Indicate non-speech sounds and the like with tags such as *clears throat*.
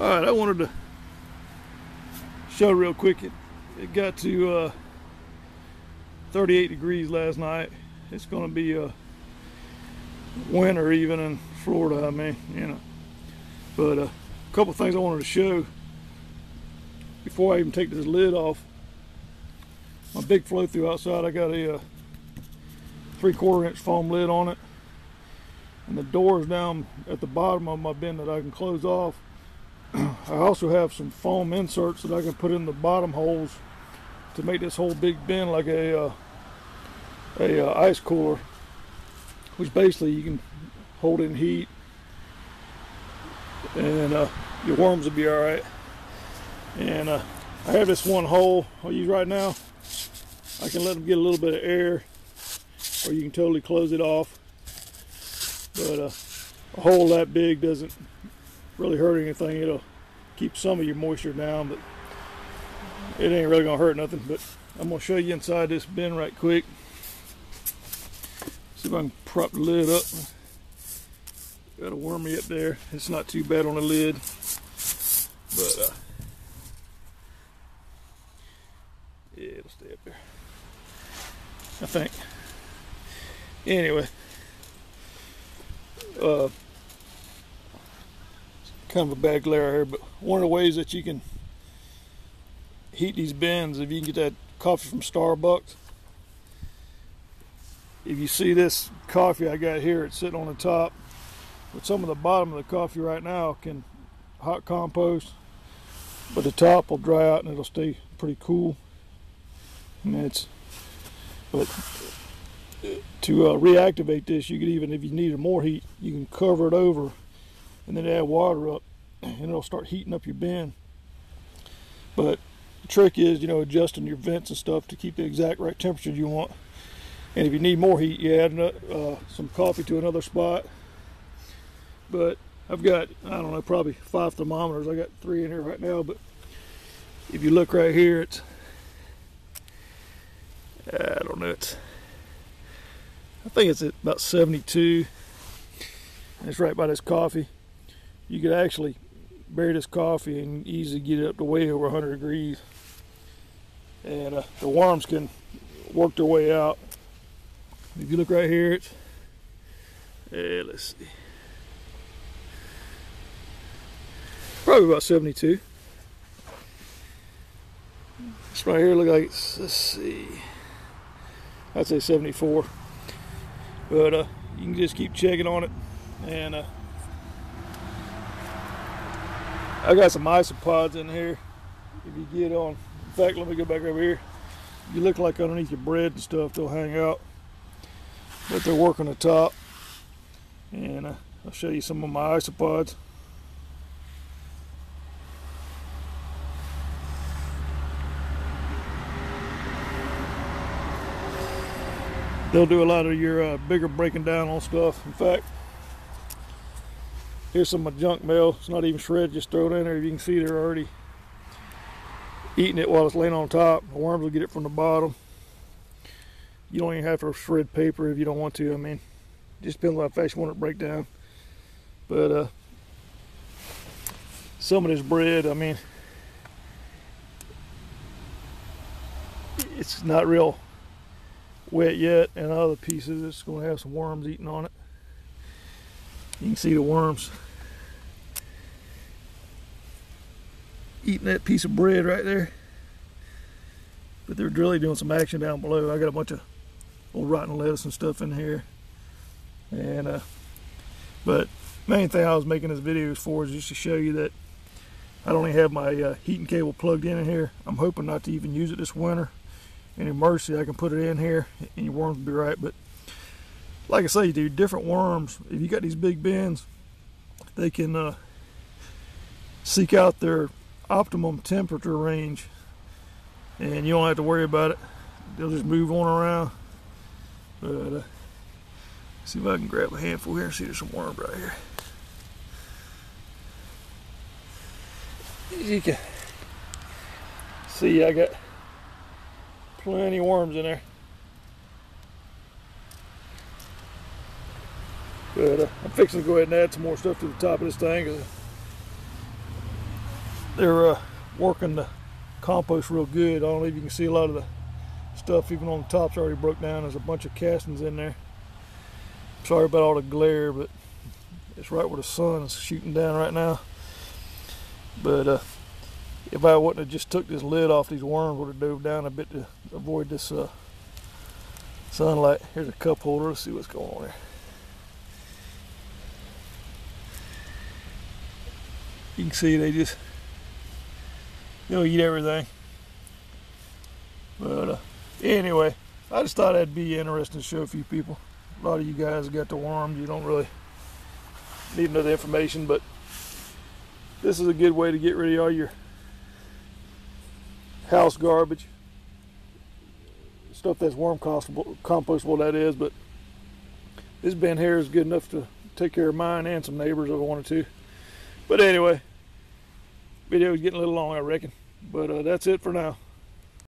All right, I wanted to show real quick. It, it got to uh, 38 degrees last night. It's going to be a winter even in Florida. I mean, you know. But uh, a couple things I wanted to show before I even take this lid off. My big flow through outside, I got a uh, three quarter inch foam lid on it. And the doors down at the bottom of my bin that I can close off I also have some foam inserts that I can put in the bottom holes to make this whole big bin like a uh, a uh, ice cooler which basically you can hold in heat and uh, your worms will be all right. And uh, I have this one hole I'll use right now. I can let them get a little bit of air or you can totally close it off. But uh, a hole that big doesn't really hurt anything. It'll keep some of your moisture down, but it ain't really gonna hurt nothing. But I'm gonna show you inside this bin right quick. See if I can prop the lid up. Got a wormy up there. It's not too bad on the lid, but uh, yeah, it'll stay up there. I think. Anyway, uh, kind of a bad glare here, but one of the ways that you can heat these bins, if you can get that coffee from Starbucks, if you see this coffee I got here, it's sitting on the top, but some of the bottom of the coffee right now can hot compost, but the top will dry out and it'll stay pretty cool. And it's, but to uh, reactivate this, you could even, if you needed more heat, you can cover it over and then add water up *clears throat* and it'll start heating up your bin. But the trick is, you know, adjusting your vents and stuff to keep the exact right temperature you want. And if you need more heat, you add uh, some coffee to another spot. But I've got, I don't know, probably five thermometers. I got three in here right now, but if you look right here, it's, I don't know, it's, I think it's about 72. It's right by this coffee you could actually bury this coffee and easily get it up to way over 100 degrees. And uh, the worms can work their way out. If you look right here, it's, yeah, let's see. Probably about 72. This right here look like, let's see, I'd say 74. But uh, you can just keep checking on it and uh, I got some isopods in here. If you get on, in fact, let me go back over here. You look like underneath your bread and stuff, they'll hang out. But they're working the top. And uh, I'll show you some of my isopods. They'll do a lot of your uh, bigger breaking down on stuff. In fact, Here's some of my junk mail. It's not even shredded, just throw it in there. You can see they're already eating it while it's laying on top. The worms will get it from the bottom. You don't even have to shred paper if you don't want to. I mean, just depends on how fast you want it to break down. But uh, some of this bread, I mean, it's not real wet yet. And other pieces, it's going to have some worms eating on it. You can see the worms eating that piece of bread right there. But they're really doing some action down below. I got a bunch of old rotten lettuce and stuff in here. And uh, but main thing I was making this video for is just to show you that I don't even have my uh, heating cable plugged in, in here. I'm hoping not to even use it this winter. In emergency, I can put it in here and your worms will be right. But like I say, dude, different worms, if you got these big bins, they can uh, seek out their optimum temperature range and you don't have to worry about it. They'll just move on around. But uh, see if I can grab a handful here. See, there's some worms right here. You can see I got plenty of worms in there. But uh, I'm fixing to go ahead and add some more stuff to the top of this thing. they're uh, working the compost real good. I don't know if you can see a lot of the stuff even on the top's already broke down. There's a bunch of castings in there. Sorry about all the glare, but it's right where the sun is shooting down right now. But uh, if I wouldn't have just took this lid off, these worms would have dove down a bit to avoid this uh, sunlight. Here's a cup holder. Let's see what's going on there. You can see they just they'll eat everything. But uh, anyway, I just thought that'd be interesting to show a few people. A lot of you guys got the worms. You don't really need another information, but this is a good way to get rid of all your house garbage stuff that's worm compostable, compostable that is but this bin here is good enough to take care of mine and some neighbors if I wanted to but anyway video is getting a little long I reckon. But uh, that's it for now